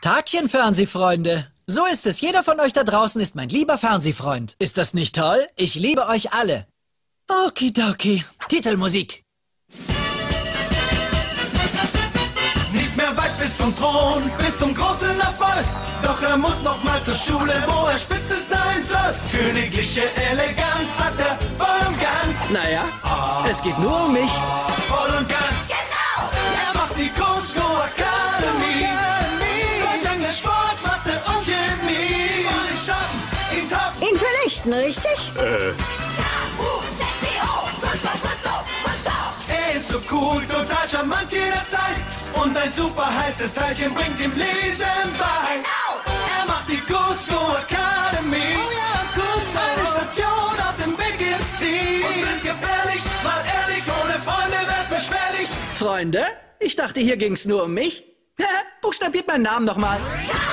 Tagchen, Fernsehfreunde. So ist es. Jeder von euch da draußen ist mein lieber Fernsehfreund. Ist das nicht toll? Ich liebe euch alle. Okidoki. Titelmusik. Nicht mehr weit bis zum Thron, bis zum großen Erfolg. Doch er muss noch mal zur Schule, wo er Spitze sein soll. Königliche Eleganz hat er voll und ganz. Naja, es geht nur um mich. Voll und ganz. Genau. Er macht die Cusco Vernichten, richtig? Er ist so cool, total charmant jederzeit. Und ein super heißes Teilchen bringt ihm Lesen bei. Er macht die Cusco Academy. Oh ja, Cusco. Eine Station auf dem Weg ins Ziel. Und wenn's gefährlich, mal ehrlich, ohne Freunde wär's beschwerlich. Freunde? Ich dachte, hier ging's nur um mich. Buchstabiert meinen Namen nochmal. Ja!